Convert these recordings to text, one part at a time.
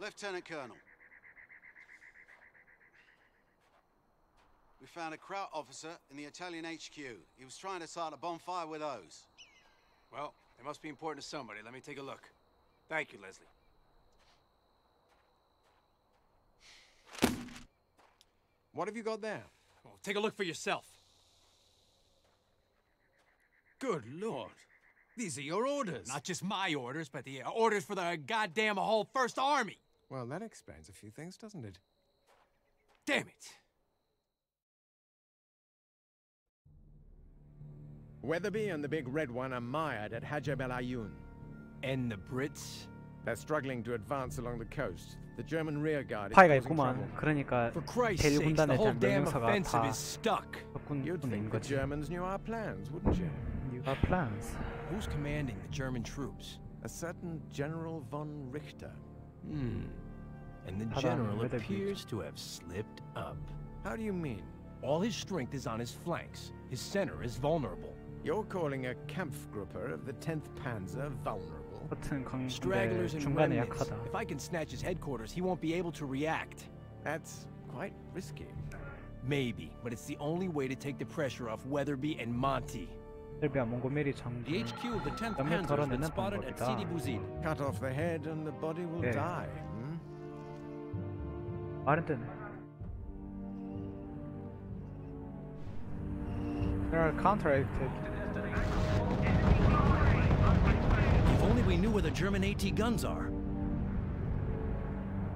Lieutenant Colonel. We found a Kraut officer in the Italian HQ. He was trying to start a bonfire with those. Well, they must be important to somebody. Let me take a look. Thank you, Leslie. What have you got there? Oh, take a look for yourself. Good lord. These are your orders. Not just my orders, but the uh, orders for the goddamn whole First Army. Well, that explains a few things, doesn't it? Damn it! Weatherby and the Big Red One are mired at Hajeb El Ayoun. And the Brits? They're struggling to advance along the coast. The German rearguard is 파이가 있구만. 그러니까 whole damn offensive is stuck. You'd think the Germans knew our plans, wouldn't you? Our plans. Who's commanding the German troops? A certain General von Richter. Hmm. And the general appears to have slipped up. How do you mean? All his strength is on his flanks. His center is vulnerable. You're calling a Kampfgruppe of the 10th Panzer vulnerable? Stragglers and remnants. If I can snatch his headquarters, he won't be able to react. That's quite risky. Maybe, but it's the only way to take the pressure off Weatherby and Monty. 셀비아 몽고메리 장군 The HQ of the 10th 몇몇 Panzer has been 덜어내는 spotted at 방법이다. Sidi Bouzid. Cut off the head and the body will Yeah. die. Hmm? 말은 뜨네. They are counteracted. If only we knew where the German AT guns are.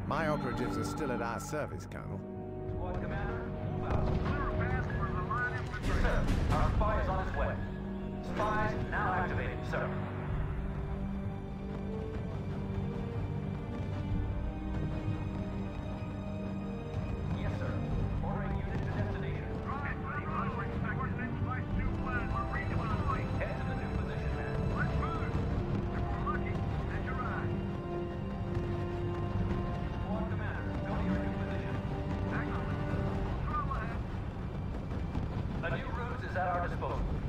My operatives are still at our service, Colonel. Our spy is on his way. Spies now activated, sir. Yes, sir. Ordering unit to destination. Head to the new position, man. Squad commander, go to your new position. Man. Let's move. If we're lucky, let's arrive. One commander. Go to your new position. Hang on. Throw a new ruse is at our disposal.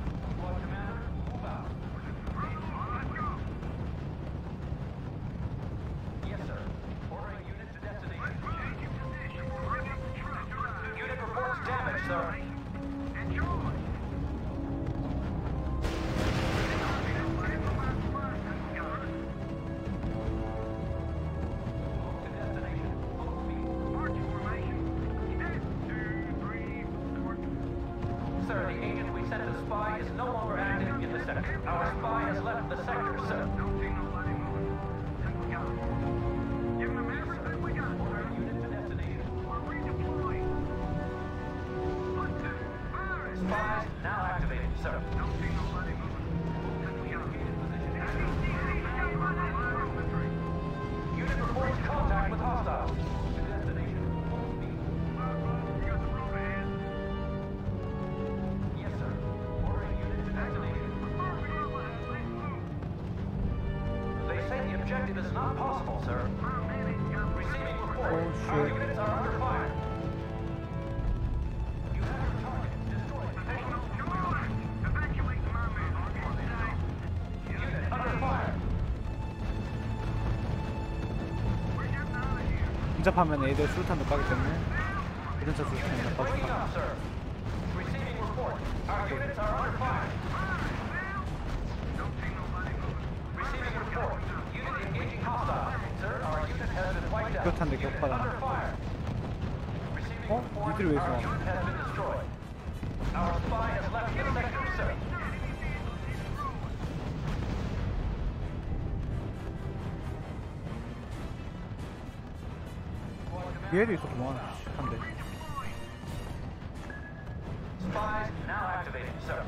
Sector, sir. 근접하면 애들 수류탄도 까기 때문에 이런 차 수류탄이 나빠진다 수류탄데 격받아 어? 니들 왜 있어? 얘도 있었구만 한대 Spies now activated, sir.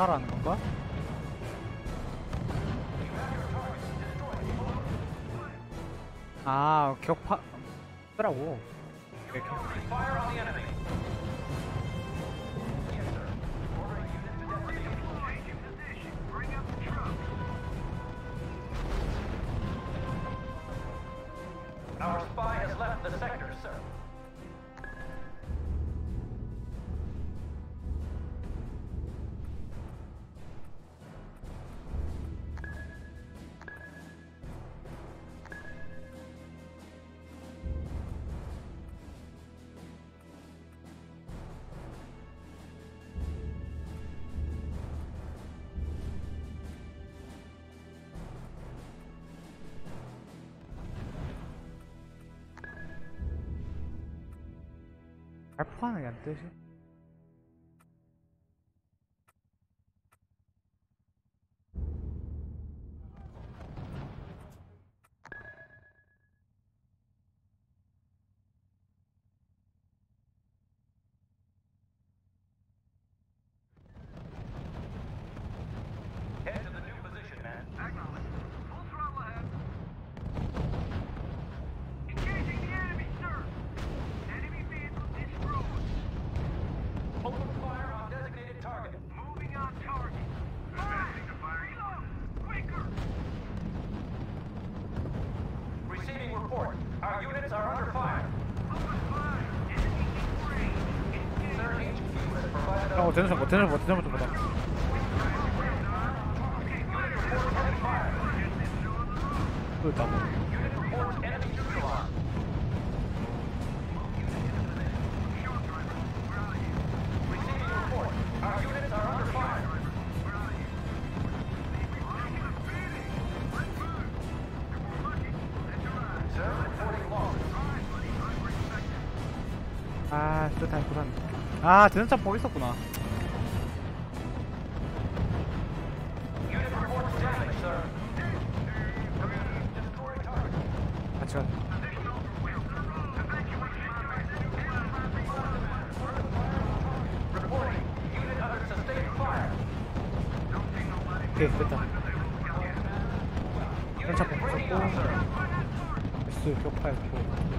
가라는 건가? 아 격파 쓰라고 이렇게 Our spy has left the sector, sir. 换了感觉，是。report. Our units are under fire. Sir HQ has provided us. 어, 대전 잡고, 대전 잡고, 대전 잡고. 그 다음. 아 전차 포 있었구나. 같이 가 오케이 됐다. 전차 포 있었고 S 격파했고.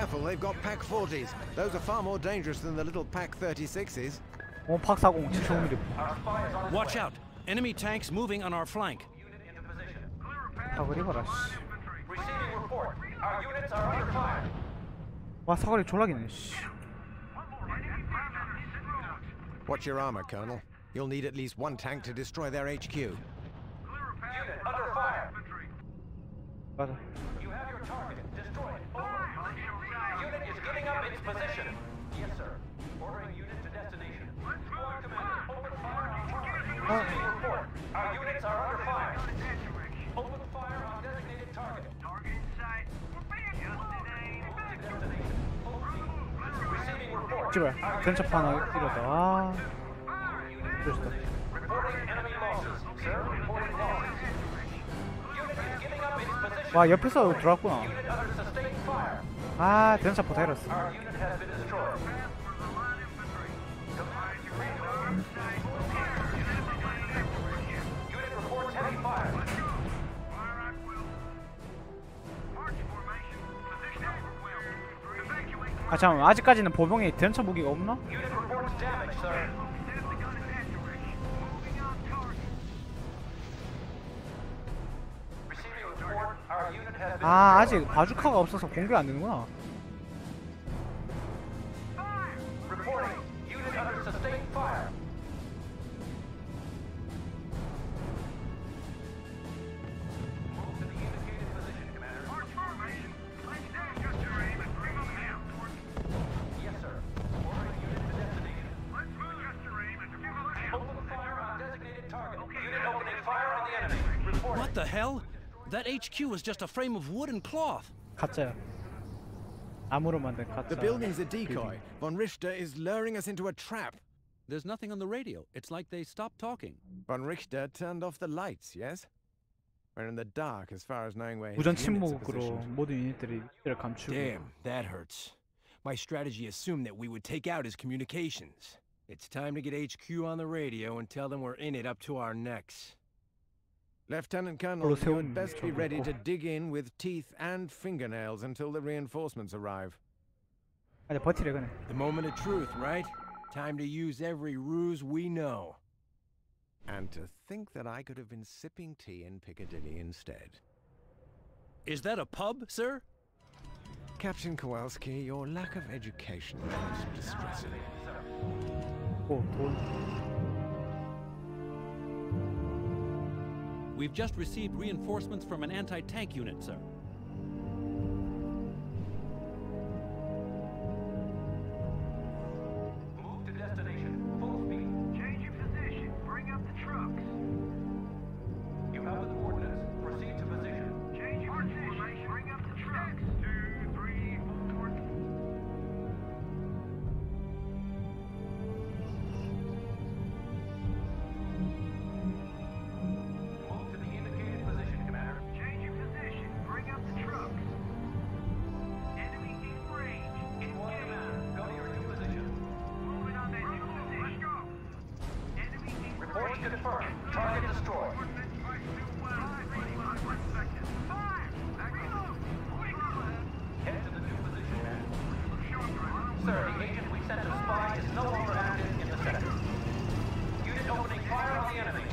careful, they've got Pak 40s. Those are far more dangerous than the little Pak 36s. 어, 팍사공 최초미리. Watch out. Enemy tanks moving on our flank. 사거리 봐라 씨. 와 사거리 졸라기네 씨. Watch your armor, Colonel. You'll need at least one tank to destroy their HQ. Unit under fire. 맞아. You have your target destroyed. Up its position. Yes, sir. Ordering unit to destination. Squad commander, open fire on target. Receiving report. Our units are under fire. Open fire on designated target. Target in sight. Destination. Full speed. Receiving report. 제발 대전차 하나 이러다 아 its position. 와 옆에서 들어왔구나 아 대전차 fire. 아 잠깐 아직까지는 보병에 대전차 무기가 없나? 아 아직 destroyed. 바주카가 없어서 공격 안 되는구나 That HQ was just a frame of wood and cloth. 가짜야 암으로 만든 가짜. The building's a decoy. Von Richter is luring us into a trap. There's nothing on the radio. It's like they stopped talking. Von Richter turned off the lights, yes? We're in the dark as far as knowing where his 무전 units are 침묵으로 positioned. 모든 유닛들이 위치를 감추고. Damn, that hurts. My strategy assumed that we would take out his communications. It's time to get HQ on the radio and tell them we're in it up to our necks. Lieutenant Colonel, you had best be ready to dig in with teeth and fingernails until the reinforcements arrive. The moment of truth, right? Time to use every ruse we know. And to think that I could have been sipping tea in Piccadilly instead. Is that a pub, sir? Captain Kowalski, your lack of education is distressing. Oh, oh. We've just received reinforcements from an anti-tank unit, sir. Confirmed. Target destroyed. Head to the new position, man. Sir, the agent we sent to spy is no longer active in the sector. Unit opening fire on the enemy.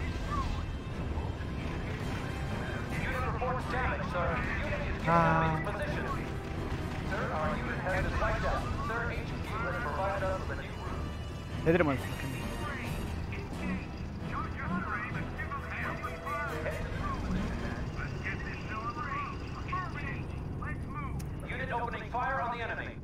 Unit reports damage, sir. Unit is giving up its position. Sir, our unit has been wiped out. Sir, HQ has provided us with a new route. The enemy.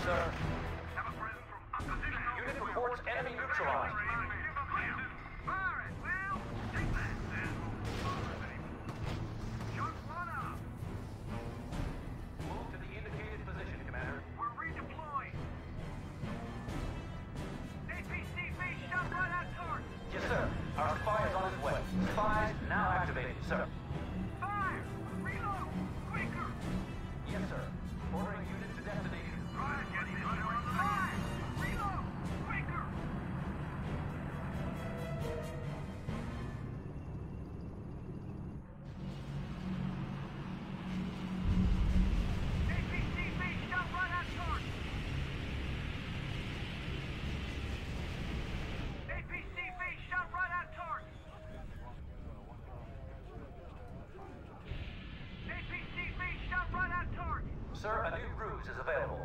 Sir. Have a present from opposition. Unit reports enemy neutralized. Sir, a new ruse is available.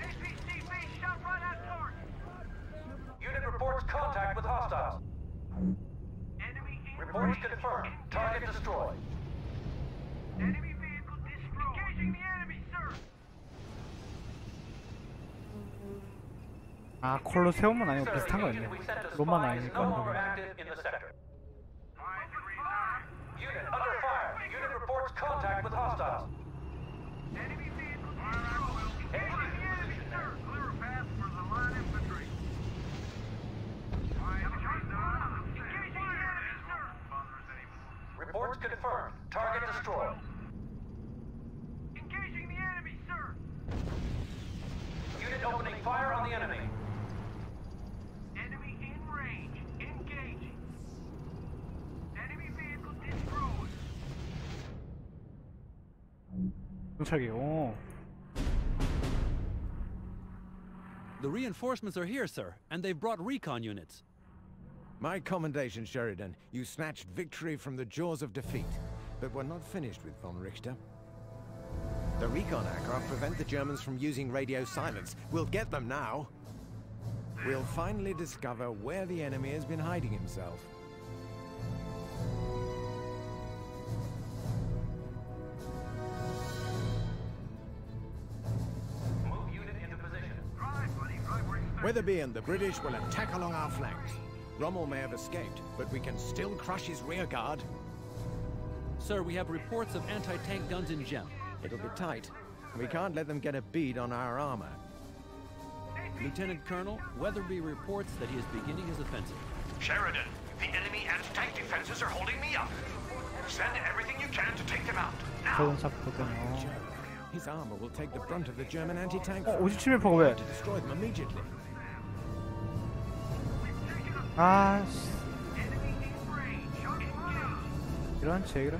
APCV shot right at target. Unit reports contact with hostiles. Enemy in Reports confirmed. Target destroyed. Enemy vehicle destroyed. Engaging the enemy, sir. 아 콜로세움은 아니고 Sir, 비슷한 the 거였네. agent we sent to 로마는 spy is 아니니까. no longer active in the sector. Unit under fire. Unit reports contact with hostiles. Enemy vehicle. Enemy, sir. Clear a path for the line infantry. Engaging the enemy, sir. Reports confirmed. Target destroyed. Engaging the enemy, sir. Unit opening fire on the. Enemy in range. Engaging. Enemy vehicle destroyed. 경찰기. 오. The reinforcements are here, sir, and they've brought recon units. My commendation, Sheridan. You snatched victory from the jaws of defeat. but we're not finished with von Richter. The recon aircraft prevent the Germans from using radio silence. We'll get them now. We'll finally discover where the enemy has been hiding himself. Weatherby and the British will attack along our flanks. Rommel may have escaped, but we can still crush his rear guard. Sir, we have reports of anti-tank guns in Gem. It'll be tight. We can't let them get a bead on our armor. Lieutenant Colonel, Weatherby reports that he is beginning his offensive. Sheridan, the enemy anti-tank defenses are holding me up. Send everything you can to take them out. Now. His armor will take the brunt of the German anti-tank. Oh, what you mean for it? Destroy them immediately. Ah. Gran Chegra.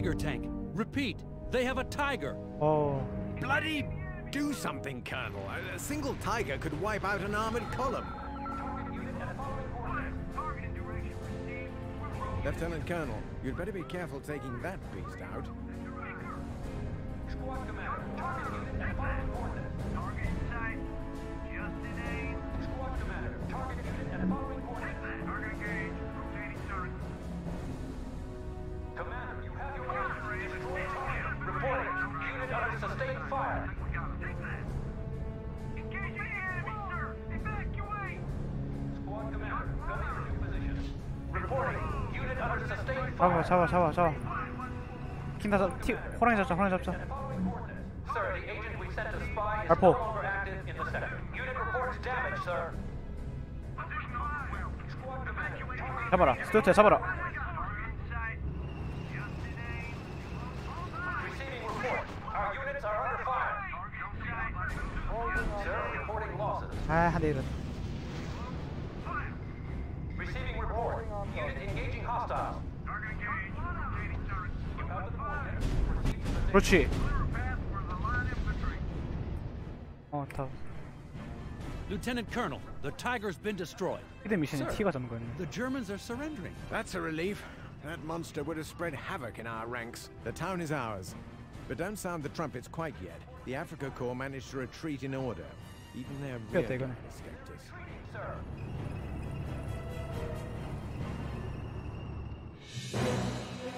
Tiger tank! Repeat, they have a Tiger! Oh. Bloody do something, Colonel. A, a single tiger could wipe out an armored column. Lieutenant Colonel, you'd better be careful taking that beast out. Squad commander, target unit at following coordinates. Squad commander, target unit at following 잡아 잡아 잡아 잡아. 킨다 잡 티, 호랑이 잡자 호랑이 잡자. 발포. 잡아라. 스튜어트 잡아라. 아 한대 이런. Wróci. O. Lieutenant Colonel, the Tiger's been destroyed. Sir, the Germans are surrendering. That's a relief. That monster would have spread havoc in our ranks. The town is ours. But don't sound the trumpets quite yet. The Afrika Korps managed to retreat in order. Even their rear escaped us.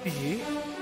Sir.